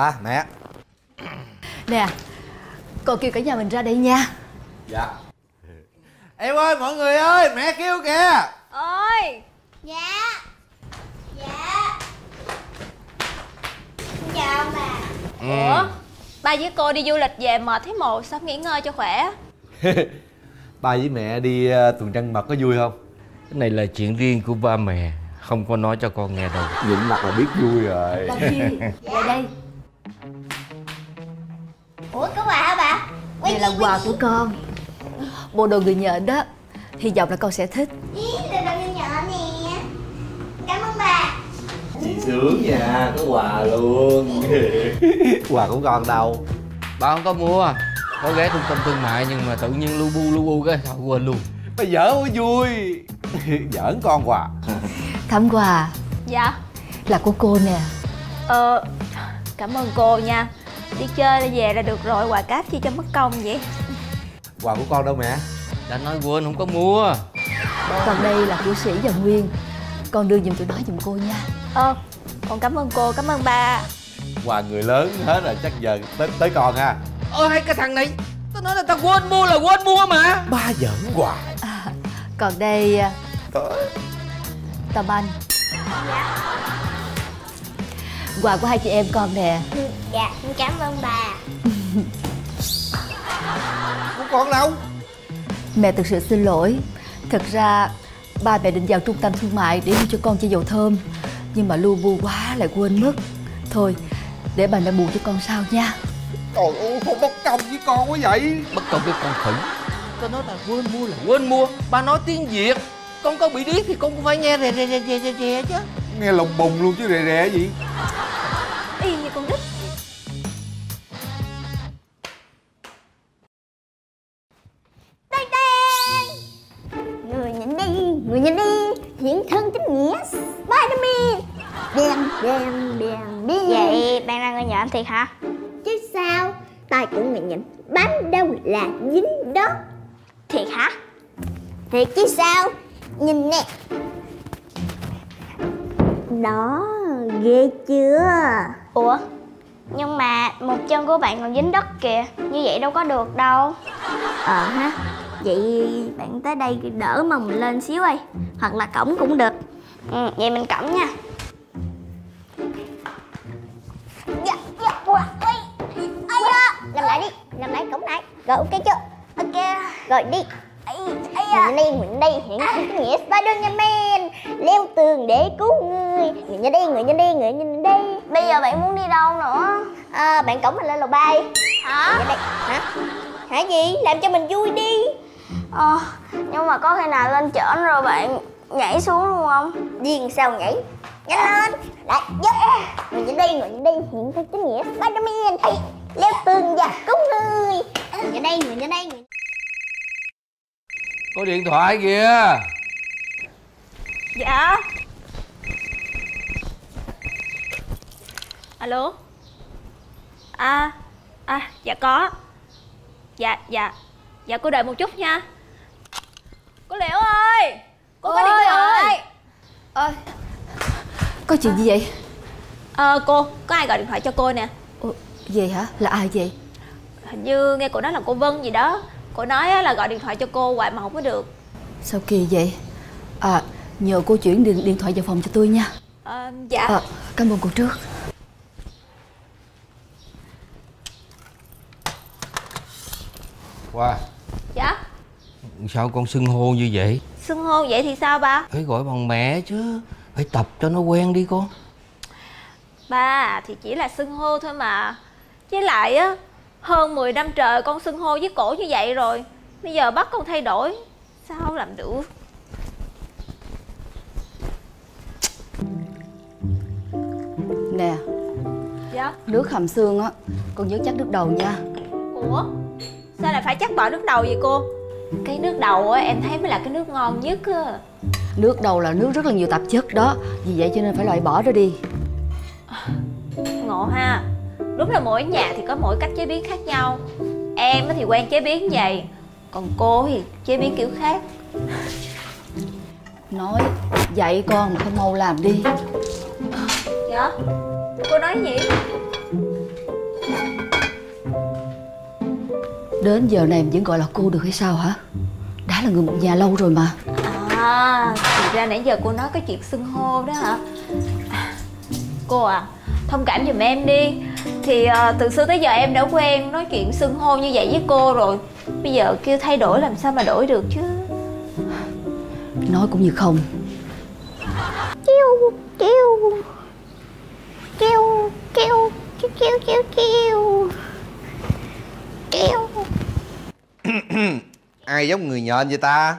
ba mẹ. Nè Con kêu cả nhà mình ra đây nha. Dạ. Em ơi mọi người ơi mẹ kêu kìa. Ơi Dạ. Dạ. Xin chào ông bà ủa ba với cô đi du lịch về mệt thấy mồ sớm nghỉ ngơi cho khỏe? Ba với mẹ đi uh, tuần trăng mật có vui không? Cái này là chuyện riêng của ba mẹ Không có nói cho con nghe đâu. Nhìn mặt là biết vui rồi. Ba Chi Lại đây Ủa có quà hả bà? Quay Đây là quà của con. Bộ đồ người nhện đó. Hy vọng là con sẽ thích? Ý là đồ nhỏ nè. Cảm ơn bà. Chị sướng nha có quà luôn. Quà của con đâu Ba không có mua. Có ghé trung tâm thương mại nhưng mà tự nhiên lu bu lu bu cái thôi quên luôn. Bây giờ mới vui. Giỡn con quà. Thắm quà. Dạ. Là của cô nè. Ờ cảm ơn cô nha. Đi chơi là về là được rồi quà cáp chi cho mất công vậy? Quà của con đâu mẹ? Đã nói quên không có mua. Còn đây là của Sĩ và Nguyên. Con đưa giùm tụi nó giùm cô nha. Ờ con cảm ơn cô cảm ơn ba. Quà người lớn hết rồi chắc giờ tới tới con ha. Ơ hay cái thằng này Tao nói là tao quên mua là quên mua mà. Ba giỡn quà à, Còn đây à, Tâm Anh Quà của hai chị em con nè. Dạ xin cảm ơn bà. Của con đâu. Mẹ thực sự xin lỗi. Thật ra ba mẹ định vào trung tâm thương mại để mua cho con chai dầu thơm. Nhưng mà lu bu quá lại quên mất. Thôi để bà mẹ bù cho con sau nha. Trời ơi con bất công với con quá vậy. Bất công cái con khỉ. Tao nói là quên mua là quên mua? Ba nói tiếng Việt. Con có bị điếc thì con cũng phải nghe rè rè rè rè rè, rè chứ. Nghe lùng bùng luôn chứ rè rè gì thiệt hả? Chứ sao? Tay của người nhìn Bám đâu là dính đó. Thiệt hả? Thiệt chứ sao? Nhìn nè. Đó Ghê chưa? Ủa? Nhưng mà một chân của bạn còn dính đất kìa. Như vậy đâu có được đâu. Ờ ha. Vậy bạn tới đây đỡ mông lên xíu ơi. Hoặc là cổng cũng được. Ừ, vậy mình cõng nha Làm lại đi, làm lại cổng lại. Rồi ok chưa? Ok. Rồi đi. Người đi, người đi Hiện à. cái nghĩa Spider-Man. Leo tường để cứu người. Người nhìn đi, người nhìn đi, người nhìn đi bây giờ bạn muốn đi đâu nữa? À, Bạn cổng mình lên lầu bay hả? Hả? Hả gì? Làm cho mình vui đi. Ờ nhưng mà có khi nào lên trển rồi bạn nhảy xuống luôn không? Điên sao nhảy? Nhanh lên. Lại, dốc. Người nhìn đi, người nhìn đi Hiện cái nghĩa Spider-Man. Ây, Leo tường và cứu người Người nhìn đây, người nhìn đây người... Có điện thoại kìa. Dạ. Alo. À à dạ có. Dạ dạ. Dạ cô đợi một chút nha. Cô liễu ơi cô có Ôi điện thoại ơi. Có chuyện gì vậy? Ờ cô có ai gọi điện thoại cho cô nè? Ủa, Gì hả? Là ai vậy? Hình như nghe cô nói là cô vân gì đó cô nói á là gọi điện thoại cho cô hoài mà không có được. Sao kỳ vậy? À nhờ cô chuyển điện, điện thoại vào phòng cho tôi nha. Ờ dạ. À, Cảm ơn cô trước. Qua dạ? Sao con xưng hô như vậy? Xưng hô vậy thì sao ba? Phải gọi bằng mẹ chứ. Phải tập cho nó quen đi con. Ba thì chỉ là xưng hô thôi mà. Với lại á hơn 10 năm trời con xưng hô với cổ như vậy rồi bây giờ bắt con thay đổi. Sao làm được? Nè dạ? Nước hầm xương á Con nhớ chắc nước đầu nha. Ủa? Sao lại phải chắc bỏ nước đầu vậy cô? Cái nước đầu á em thấy mới là cái nước ngon nhất á. Nước đầu là nước rất là nhiều tạp chất đó Vì vậy cho nên phải loại bỏ ra đi. Ngộ ha đúng là mỗi nhà thì có mỗi cách chế biến khác nhau. Em thì quen chế biến vậy còn cô thì chế biến kiểu khác. Nói dạy con mà không mau làm đi. Dạ cô nói gì? Đến giờ này em vẫn gọi là cô được hay sao hả? Đã là người một nhà lâu rồi mà. À thì ra nãy giờ cô nói cái chuyện xưng hô đó hả? Cô à Thông cảm giùm em đi. Thì uh, từ xưa tới giờ em đã quen nói chuyện xưng hô như vậy với cô rồi. Bây giờ kêu thay đổi làm sao mà đổi được chứ? Nói cũng như không. Kêu Kêu. Kêu Kêu Kêu Kêu Kêu Kêu. Ai giống người nhện vậy ta?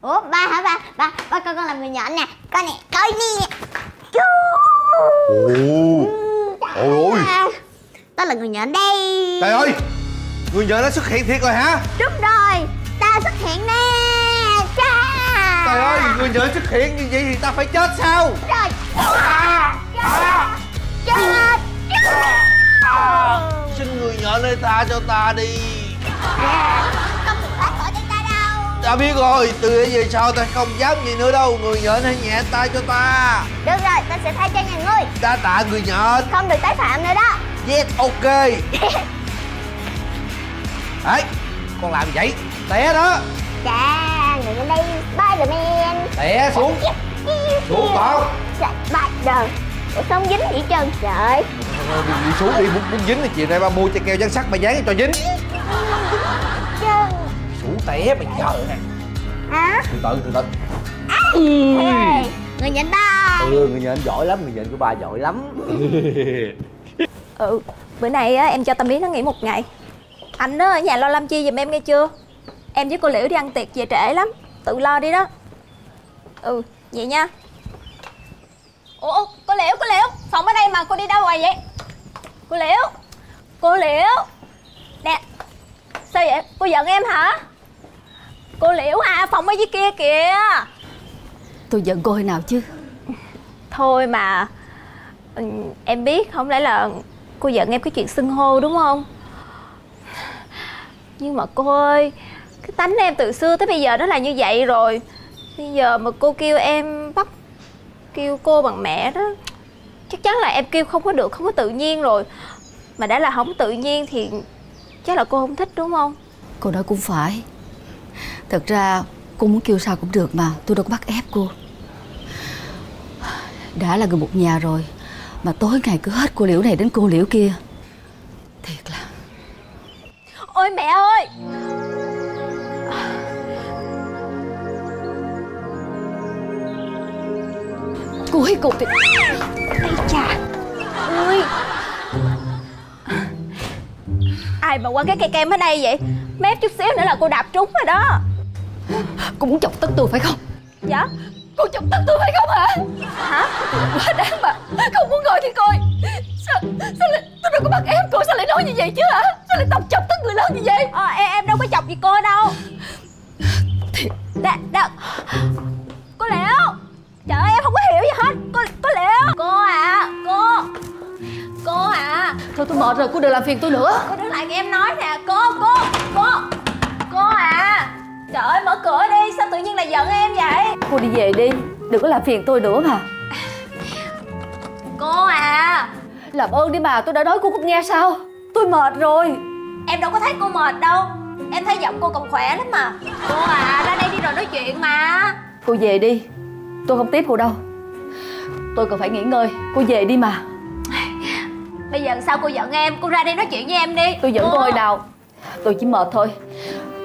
Ủa ba hả ba? Ba ba coi con làm người nhện nè. Coi nè Coi nè Chú Ồ Ôi ôi Ta là người nhện đây. Trời ơi Người nhện nó xuất hiện thiệt rồi hả? Đúng rồi Ta xuất hiện nè Cha. Trời ơi người nhện xuất hiện như vậy thì ta phải chết sao? Trời Chết. Xin người nhện ơi tha cho ta đi. Không được thoát khỏi tay ta đâu. Ta biết rồi Từ đây về sau ta không dám gì nữa đâu. Người nhện hãy nhẹ tay cho ta. Được rồi ta sẽ thay cho nhà ngươi. Ta tạ người nhện. Không được tái phạm nữa đó Yes ok. Đấy Con làm gì vậy Té đó. Người lên đây Spiderman Té xuống. Xuống con Spider Ủa sao không dính vậy trơn trời đi, đi xuống đi muốn, muốn dính thì chiều nay ba mua cho keo dán sắt ba dán cho dính. Trơn xuống té mày giờ nè Hả? Từ từ từ từ. Người nhận ta. Ừ người nhện giỏi lắm người nhện của ba giỏi lắm Ừ Bữa nay á em cho tâm lý nó nghỉ một ngày. Anh á ở nhà lo làm chi giùm em nghe chưa? Em với cô Liễu đi ăn tiệc về trễ lắm Tự lo đi đó. Ừ vậy nha. Ủa ủa, cô Liễu cô Liễu Phòng ở đây mà cô đi đâu rồi vậy? Cô Liễu Cô Liễu. Nè Sao vậy? Cô giận em hả? Cô Liễu à phòng ở dưới kia kìa. Tôi giận cô hồi nào chứ? Thôi mà ừ, Em biết không lẽ là Cô giận em cái chuyện xưng hô, đúng không? Nhưng mà cô ơi, Cái tánh em từ xưa tới bây giờ nó là như vậy rồi. Bây giờ mà cô kêu em bắt, Kêu cô bằng mẹ đó, Chắc chắn là em kêu không có được, Không có tự nhiên rồi. Mà đã là không tự nhiên thì Chắc là cô không thích, đúng không? Cô nói cũng phải. Thật ra cô muốn kêu sao cũng được mà, Tôi đâu có bắt ép cô. Đã là người một nhà rồi mà tối ngày cứ hết cô liễu này đến cô liễu kia. Thiệt là. Ôi mẹ ơi! Cuối cùng thì Ôi Ai mà quăng cái cây kem ở đây vậy? Mép chút xíu nữa là cô đạp trúng rồi đó. Cô muốn chọc tức tôi phải không? Dạ Cô chọc tức tôi phải không hả? Hả? Quá đáng mà. Không muốn ngồi thì coi Sao, sao lại Tôi đâu có bắt ép cô Sao lại nói như vậy chứ hả? Sao lại tập chọc tức người lớn như vậy? Ờ, em, em đâu có chọc gì cô đâu. Thiệt Đà, đà. Cô Liễu Trời ơi em không có hiểu gì hết. Cô, cô Liễu Cô à Cô. Cô à Thôi tôi mệt rồi cô đừng làm phiền tôi nữa. Cô đứng lại nghe em nói nè. Cô cô cô. Cô à Cô đi về đi. Đừng có làm phiền tôi nữa mà. Cô à. Làm ơn đi mà tôi đã nói cô không nghe sao? Tôi mệt rồi. Em đâu có thấy cô mệt đâu. Em thấy giọng cô còn khỏe lắm mà. Cô à ra đây đi rồi nói chuyện mà. Cô về đi. Tôi không tiếp cô đâu. Tôi cần phải nghỉ ngơi. Cô về đi mà. Bây giờ sao cô giận em? Cô ra đây nói chuyện với em đi. Tôi giận cô hồi nào? Tôi chỉ mệt thôi.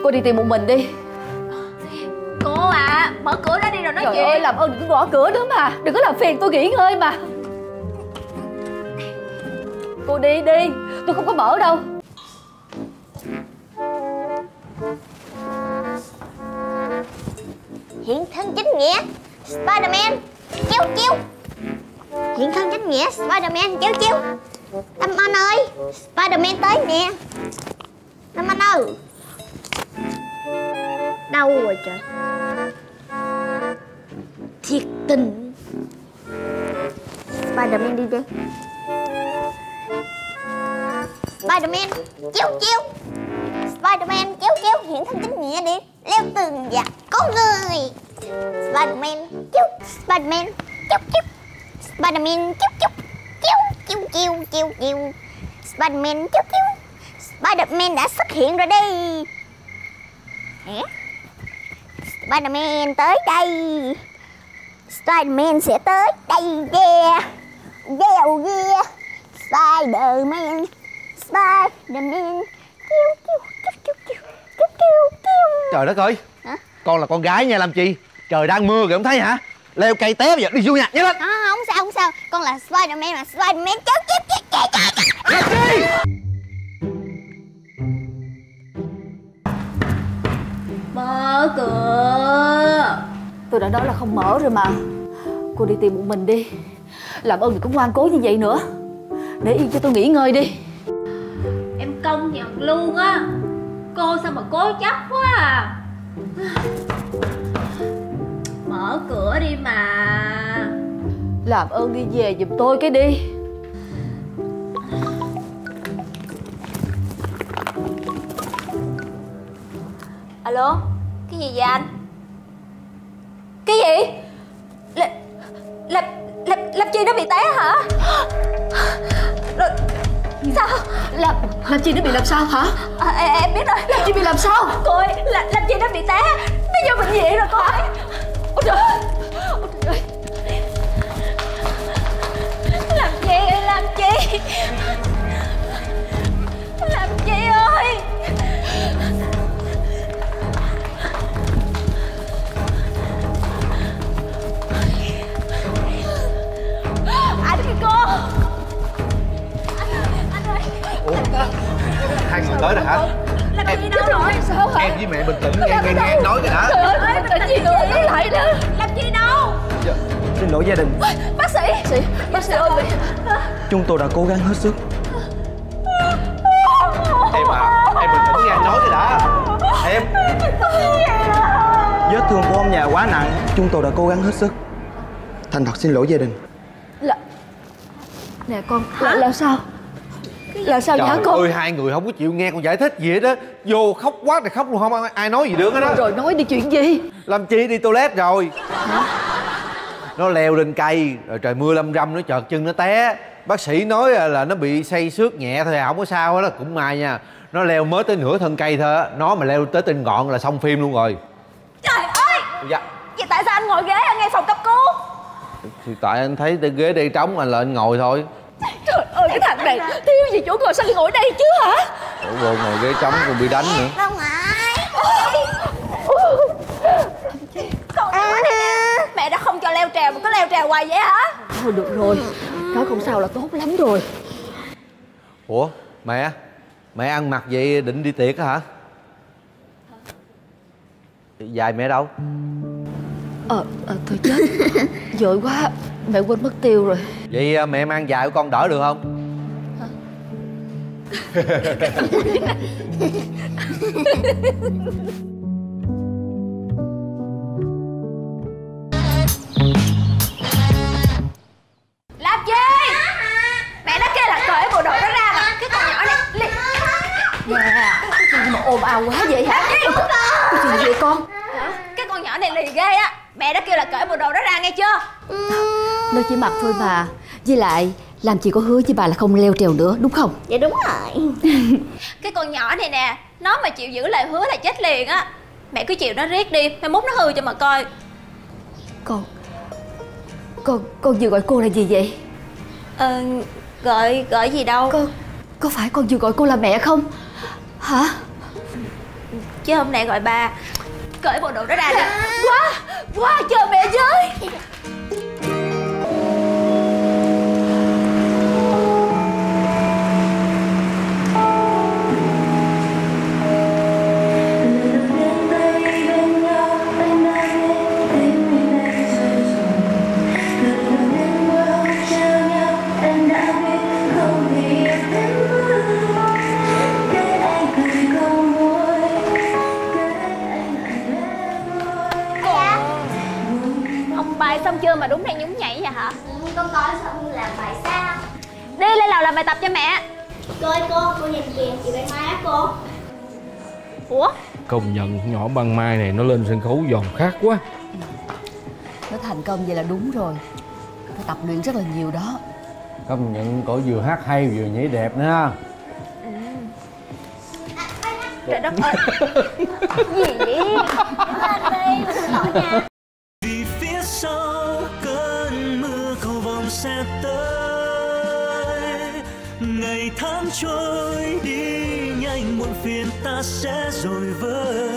Cô đi tìm một mình đi. Cô Mở cửa ra đi rồi nói Trời chuyện. ơi làm ơn đừng có gõ cửa nữa mà. Đừng có làm phiền tôi nghỉ ngơi mà. Cô đi đi. Tôi không có mở đâu. Hiện thân chính nghĩa Spiderman Chiêu chiêu. Hiện thân chính nghĩa Spiderman chiêu chiêu. Tâm Anh ơi Spiderman tới nè. Tâm Anh ơi. Đâu rồi trời tình Spiderman đi đi. Spiderman chiêu chiêu Spiderman, chiếu chiếu hiện thân chính nghĩa đi. Leo tường và có người. Spiderman, chiếu. Spiderman, chiếu chiếu. Spiderman, chiếu chiếu. Chiếu chiếu chiếu chiếu chiếu. Spiderman, chiếu chiếu. Spiderman đã xuất hiện rồi đây. Hả? Spiderman tới đây. Spiderman sẽ tới. Đây yeah. Yeah yeah. Spiderman. Spiderman. Kêu kêu kêu kêu kêu kêu kêu kêu Trời đất ơi. Hả? Con là con gái nha làm chi? Trời đang mưa kìa không thấy hả? Leo cây té bây giờ đi vô nhà nhanh lên À, không sao không sao. Con là Spiderman mà Spiderman. Kéo kéo kéo kéo kéo đã nói là không mở rồi mà. Cô đi tìm một mình đi. Làm ơn đừng có ngoan cố như vậy nữa. Để yên cho tôi nghỉ ngơi đi. Em công nhận luôn á. Cô sao mà cố chấp quá à. Mở cửa đi mà. Làm ơn đi về giùm tôi cái đi. Alo? Cái gì vậy anh Cái gì Là Là Là, Lập Chi nó bị té hả? Rồi Sao? Làm Làm chi nó bị làm sao hả? À, em, biết rồi. Làm chi bị làm sao? Cô ơi là, Lập Chi nó bị té. Nó vô bệnh viện rồi cô ơi. Ôi trời Chúng tôi đã cố gắng hết sức. Em à Em bình tĩnh nghe anh nói cái đã. Em. Vết thương của ông nhà quá nặng Chúng tôi đã cố gắng hết sức. Thành thật xin lỗi gia đình. Là Nè con Là, là sao? Là sao vậy hả Trời con? ơi hai người không có chịu nghe con giải thích gì hết á. Vô khóc quá thì khóc luôn không ai nói gì được hết á. Rồi nói đi chuyện gì? Làm chi đi toilet rồi Nó leo lên cây Rồi trời mưa lâm râm nó chợt chân nó té. Bác sĩ nói là nó bị say xước nhẹ thôi à, không có sao hết đó cũng may nha. Nó leo mới tới nửa thân cây thôi á Nó mà leo tới tên ngọn là xong phim luôn rồi. Trời ơi! Dạ. Vậy tại sao anh ngồi ghế ở ngay phòng cấp cứu? Thì tại anh thấy cái ghế đây trống anh là anh ngồi thôi. Trời ơi cái thằng này Thiếu gì chỗ ngồi sao lại ngồi đây chứ hả? Ủa ngồi ghế trống còn bị đánh nữa. Đâu ngoại Con à. Mẹ đã không cho leo trèo mà cứ leo trèo hoài vậy hả? Thôi được rồi Nói không sao là tốt lắm rồi. Ủa mẹ Mẹ ăn mặc vậy định đi tiệc á hả? Dài mẹ đâu? Ờ, ờ thôi chết. Vội quá Mẹ quên mất tiêu rồi. Vậy à, mẹ mang dài của con đỡ được không? Làm chỉ mặc thôi mà. Với lại Làm chị có hứa với bà là không leo trèo nữa đúng không? Dạ đúng rồi. Cái con nhỏ này nè Nó mà chịu giữ lời hứa là chết liền á. Mẹ cứ chịu nó riết đi Mai mốt nó hư cho mà coi. Con Con Con vừa gọi cô là gì vậy? Ờ Gọi gọi gì đâu. Con Có phải con vừa gọi cô là mẹ không? Hả? Chứ hôm nay gọi bà Cởi bộ đồ đó ra nè. Quá Quá chờ mẹ với Công nhận nhỏ băng mai này nó lên sân khấu giòn khác quá. Nó thành công vậy là đúng rồi. Phải tập luyện rất là nhiều đó. Công nhận cổ vừa hát hay vừa nhảy đẹp nữa trời đất ơi. Gì vậy vì phía sau cơn mưa cầu vồng sẽ tới. Ngày tháng trôi đi nhanh